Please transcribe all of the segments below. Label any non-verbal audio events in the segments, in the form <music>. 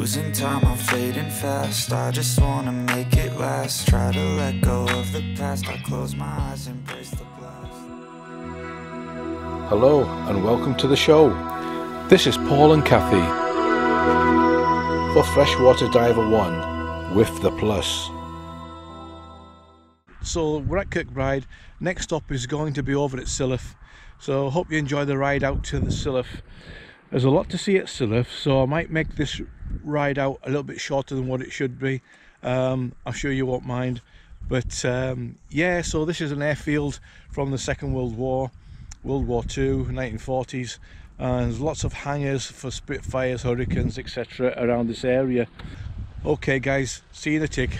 Losing time, I'm fading fast. I just wanna make it last. Try to let go of the past. I close my eyes, embrace the blast. Hello and welcome to the show. This is Paul and Kathy for Freshwater Diver 1 with the Plus. So we're at Kirkbride. Next stop is going to be over at Silloth. So hope you enjoy the ride out to the Silloth. There's a lot to see at Silloth, so I might make this ride out a little bit shorter than what it should be. Um, I'm sure you won't mind. But um, yeah, so this is an airfield from the Second World War, World War II, 1940s. And there's lots of hangars for Spitfires, Hurricanes, etc. around this area. Okay guys, see you in a tick.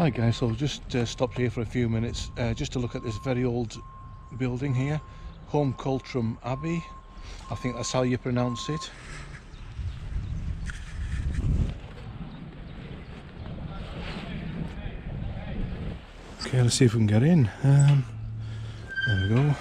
Hi guys, so just uh, stopped here for a few minutes uh, just to look at this very old building here, Holme Cultram Abbey. I think that's how you pronounce it. Okay, let's see if we can get in. Um, there we go.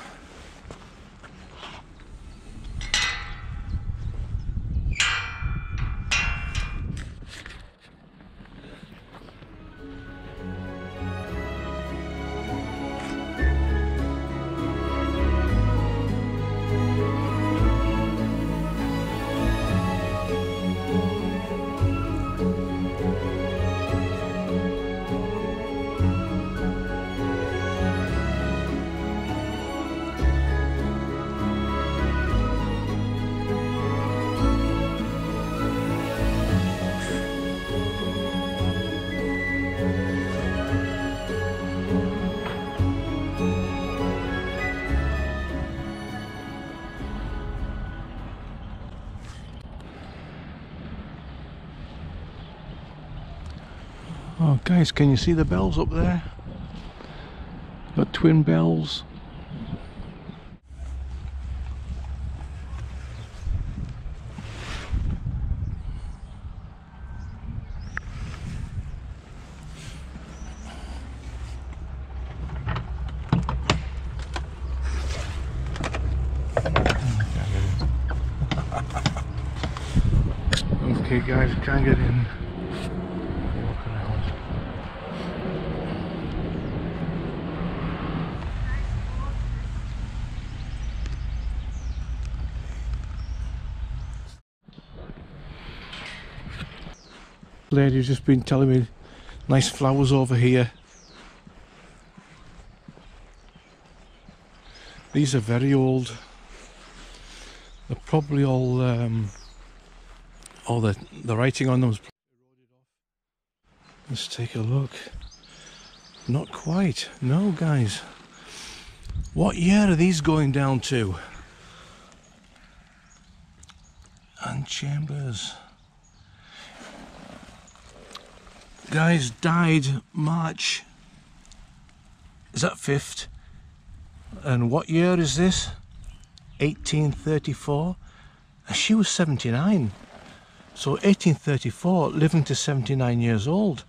Guys, can you see the bells up there? Got twin bells. Okay guys, can't get in. Walk around. Lady's just been telling me nice flowers over here. These are very old. They're probably all um, all the the writing on them is Let's take a look. Not quite. No, guys. What year are these going down to? And Chambers. Guys died March. Is that 5th? And what year is this? 1834. And she was 79. So 1834, living to 79 years old.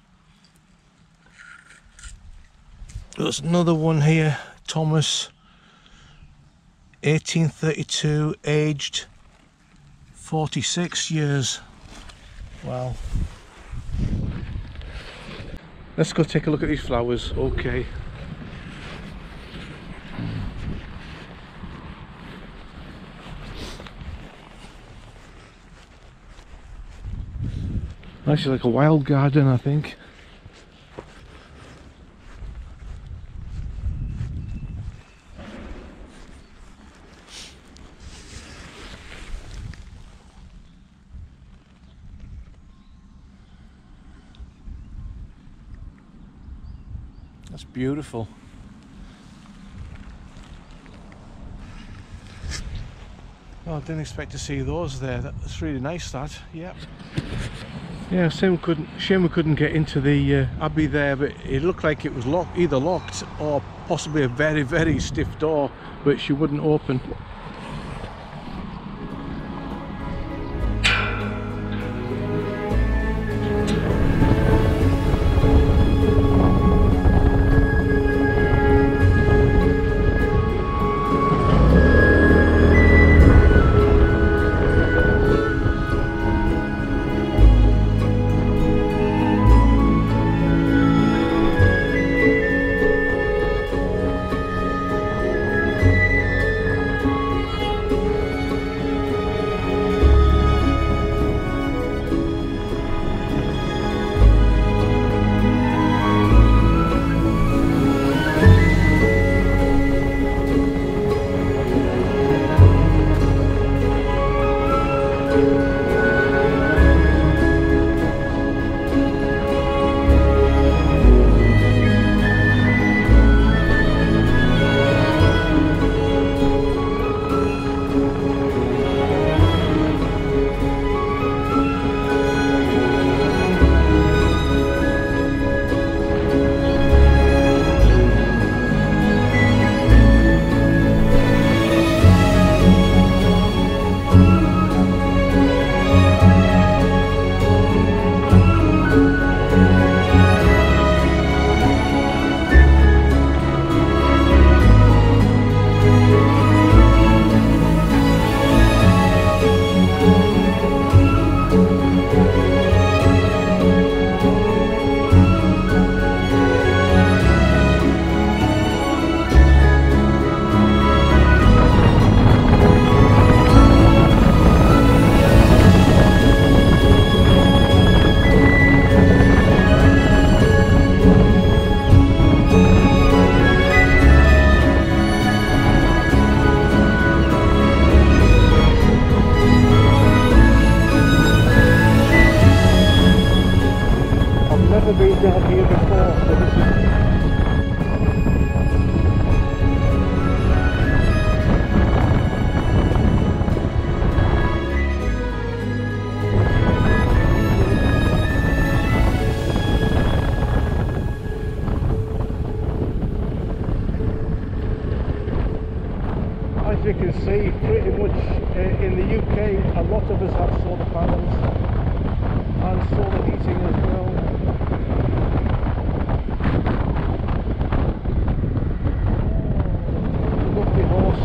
There's another one here, Thomas, 1832, aged 46 years. Wow. Let's go take a look at these flowers. Okay. Actually like a wild garden I think. That's beautiful. Oh, I didn't expect to see those there. That's really nice that. Yep. Yeah, shame we couldn't, shame we couldn't get into the uh, abbey there, but it looked like it was locked, either locked or possibly a very, very stiff door, which you wouldn't open. Pretty much uh, in the UK, a lot of us have solar panels and solar heating as well. Lovely horse.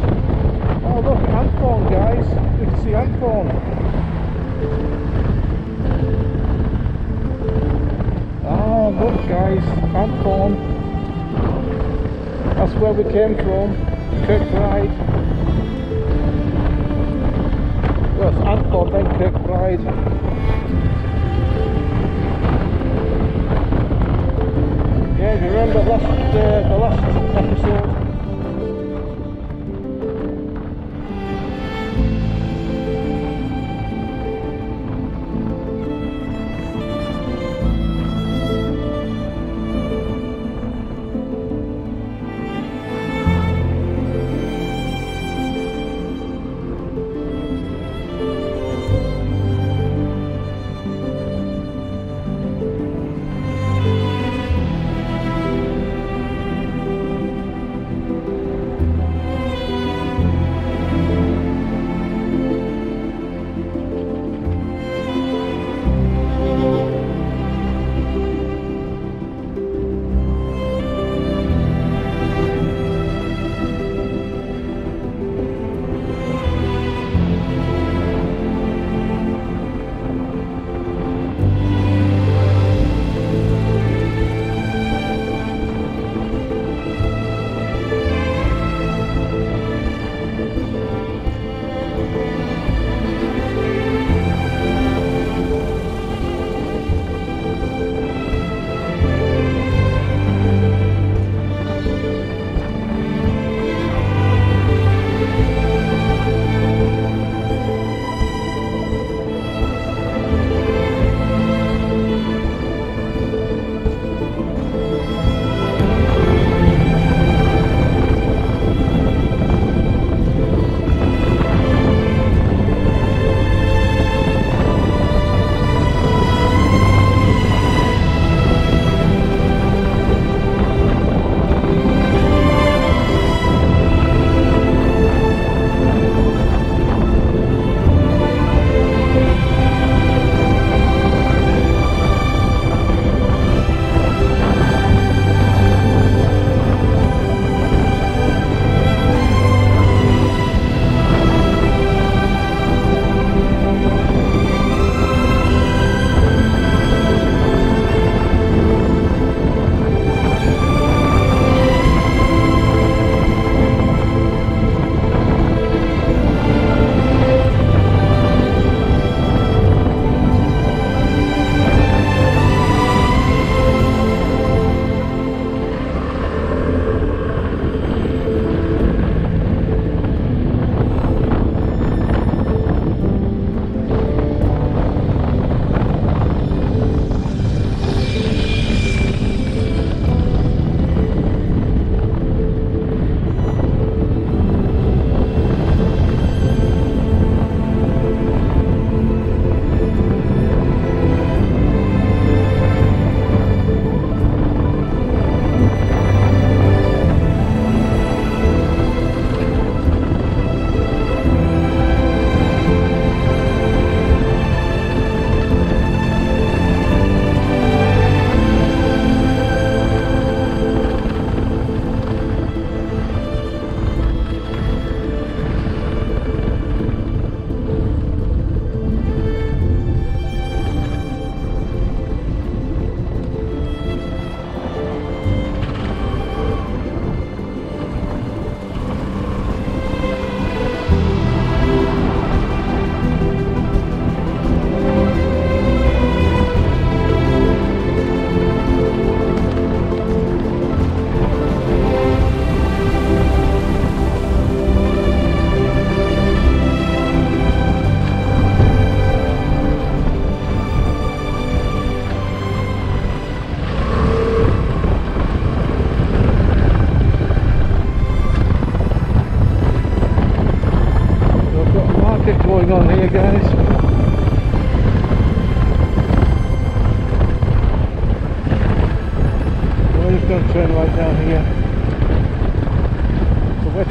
Oh look, Anthorn guys, we can see Anthorn. Oh look guys, Anthorn. That's where we came from, Kirkbride. Well, it's Anthorn then Kirkbride. Yeah, if you remember last, uh, the last episode,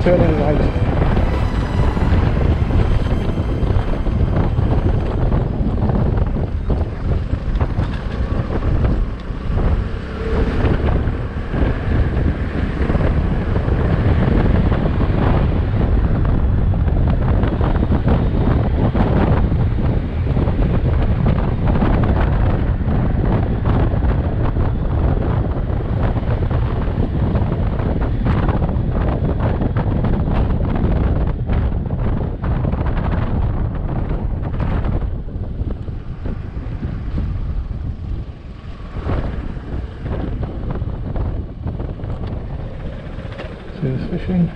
turning right. This fishing.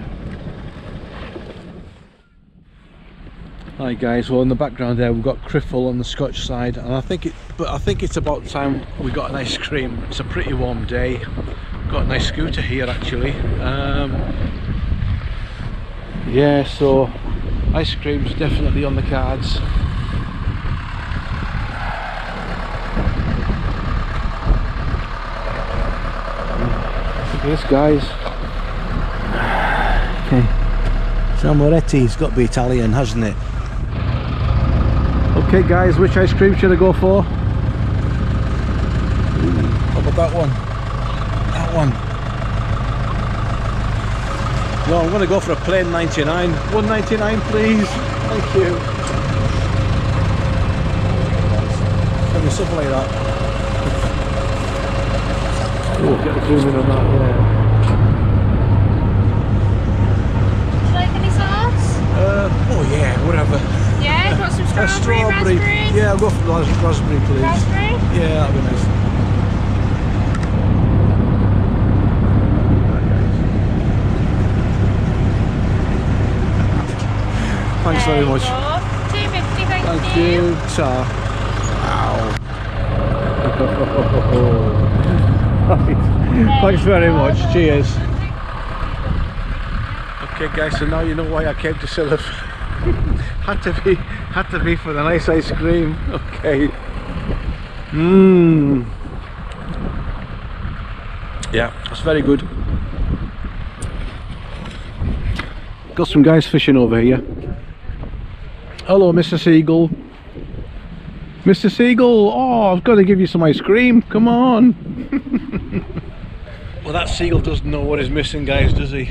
Hi guys, well in the background there we've got Criffel on the Scotch side and I think it but I think it's about time we got an ice cream. It's a pretty warm day. Got a nice scooter here actually. Um, yeah, so ice cream's definitely on the cards. This guys. Okay. Samoretti's got to be Italian, hasn't it? Okay guys, which ice cream should I go for? How about that one? That one. No, I'm going to go for a plain 99. 199 please. Thank you. Something like that. Oh, get the zoom in on that, yeah. Would you like any sauce? Uh, oh yeah, whatever. Yeah, got some A strawberry, raspberry. Yeah, I'll go for the raspberry please. Raspberry? Yeah, that'd be nice. Thanks very much. go. 250, thank, Thank you. you. Ta. Wow. <laughs> Thanks very much. Cheers. Okay guys, so now you know why I came to Silloth. <laughs> had to be had to be for the nice ice cream. <laughs> Okay. Mmm. Yeah, it's very good. Got some guys fishing over here. Hello, Mr. Seagull. Mr. Seagull, oh, I've got to give you some ice cream. Come on. <laughs> well, that seagull doesn't know what he's missing, guys, does he?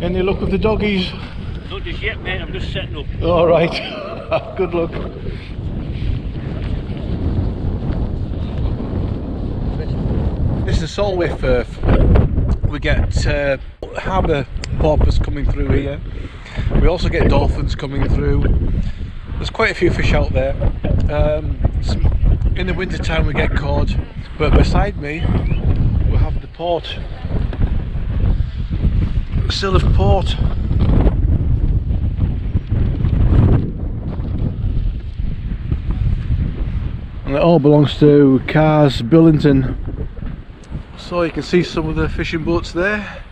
Any luck with the doggies? Not just yet, mate. I'm just setting up. All right. <laughs> Good luck. This is Solway Firth. We get uh, harbour porpoise coming through here. We also get dolphins coming through. There's quite a few fish out there. Um, some- in the winter time we get cod, but beside me we have the port. Silloth Port. and it all belongs to Carrs Billington. So you can see some of the fishing boats there.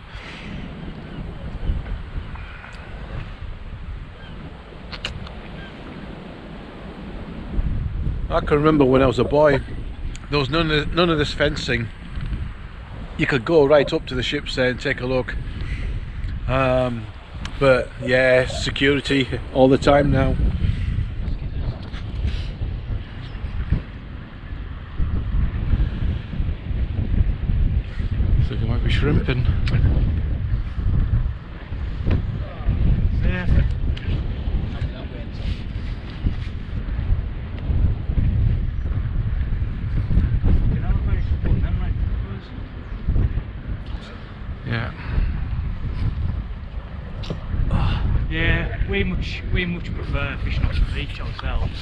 I can remember when I was a boy, there was none of, none of this fencing. You could go right up to the ships there and take a look. Um, but yeah, security all the time now. So you might be shrimping. Yeah. Yeah. Yeah, we much we much prefer fishing off the beach ourselves.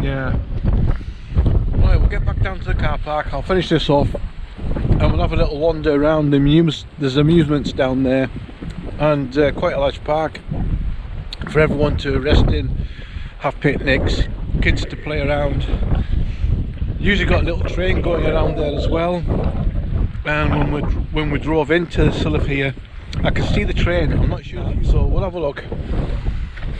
Yeah. Right, we'll get back down to the car park. I'll finish this off and we'll have a little wander around the muse there's amusements down there and uh, quite a large park for everyone to rest in, have picnics, kids to play around. Usually got a little train going around there as well. And when we when we drove into Silloth here, I could see the train. I'm not sure, so we'll have a look.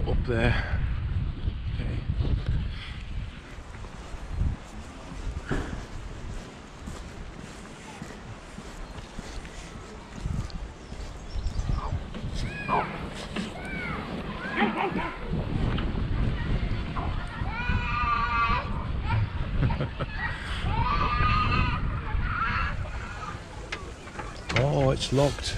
go up there. Okay. <laughs> oh, it's locked.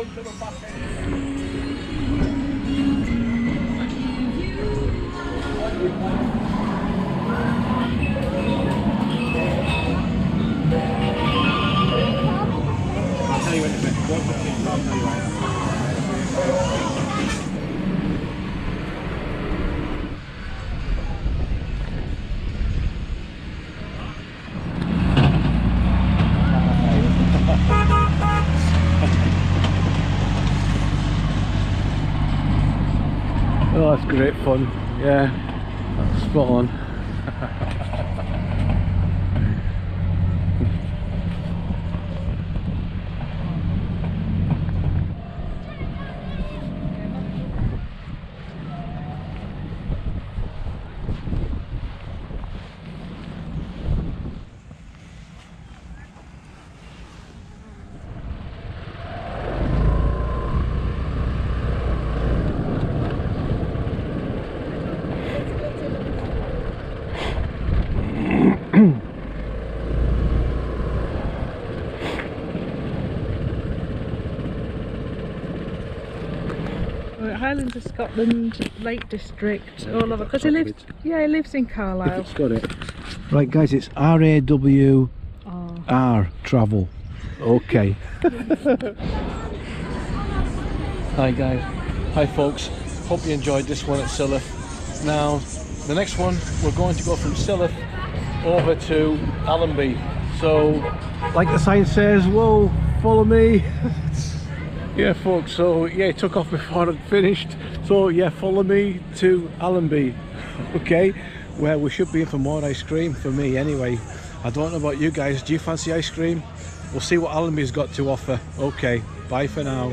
Your seatbelt. I'll great fun. Yeah, spot on. We're at Highlands of Scotland, Lake District, all over. Because he lives, yeah, he lives in Carlisle. It's got it. Right, guys, it's R A W Oh. R travel. Okay. <laughs> Hi guys. Hi folks. Hope you enjoyed this one at Silloth. Now, the next one we're going to go from Silloth over to Allonby. So, like the sign says, whoa, follow me. <laughs> yeah, folks. So yeah, it took off before I'd finished. So yeah, follow me to Allonby. <laughs> Okay, where we should be in for more ice cream for me anyway. I don't know about you guys. Do you fancy ice cream? We'll see what Allonby's got to offer. Okay, bye for now.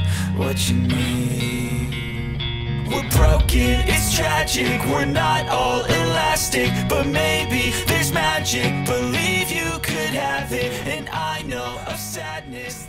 what you need. We're broken, it's tragic, we're not all elastic, but maybe there's magic. Believe you could have it, and I know of sadness.